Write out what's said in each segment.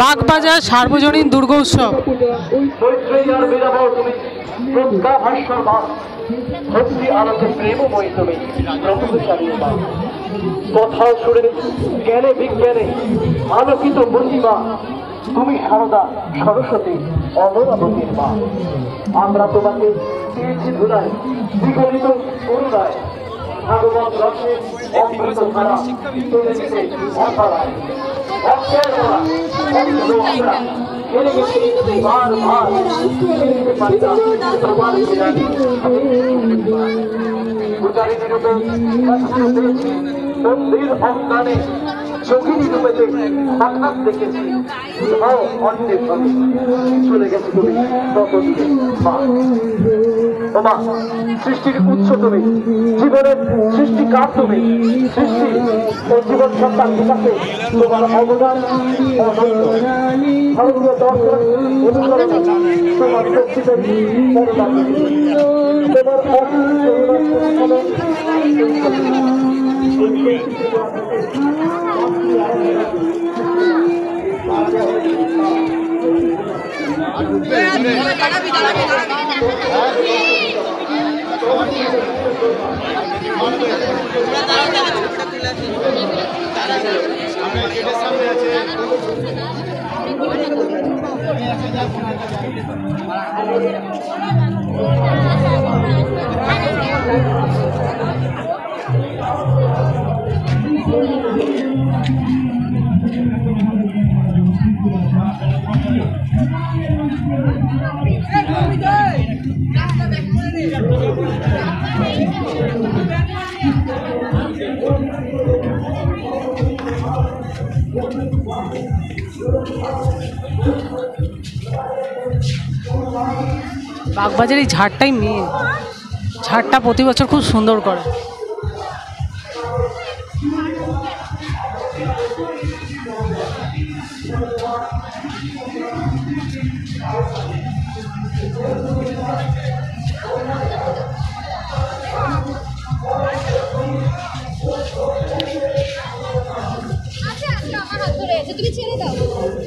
বাগবাজার সার্বজনীন দুর্গোৎসব মৈত্রেয়ার বিরাবর তুমি প্রজ্ঞা ভাস্বর মা ভক্তি আলোকে প্রেমময় তুমি ব্রহ্মচারী মা কথা শুনে জ্ঞানে বিজ্ঞানে আলোকিত মহিমা তুমি সারদা সরস্বতী অমরাবতীর মা। আমরা তোমাকে পেয়েছি ধুলায়, বিগলিত করুণায় ভাগবত রসে অমৃত ধারা চলে গেছি পেয়েছি মন্দির অঙ্গনে যোগিনী রূপেতে হঠাৎ দেখেছি অন্যের চলে গেছে তুমি তত দূরে মা। ও মা, সৃষ্টির উৎস তুমি, জীবনের সৃষ্টিকার তুমি? সৃষ্টি ও জীবন সত্তার বিকাশে তোমার অবদান ভারতীয় দর্শন তোমার বরদান তোমার অসীম বাগবাজার এই ঝাড়টাই মেন ঝাড়টা প্রতি বছর খুব সুন্দর করে। তুমি ছেড়ে দাও বলবে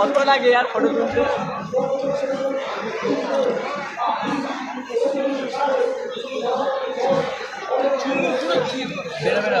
কত লাগে আর ফটো তুলতে বেরো বেরো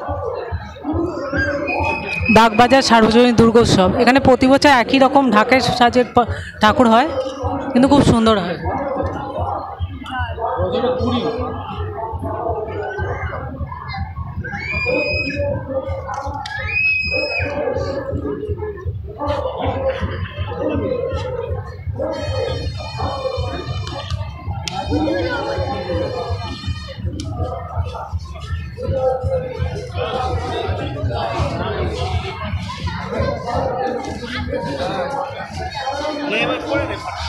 বাগবাজার সার্বজনীন দুর্গোৎসব এখানে প্রতি বছর একই রকম ঢাকের সাজের ঠাকুর হয়, কিন্তু খুব সুন্দর হয় Thank you. Leva.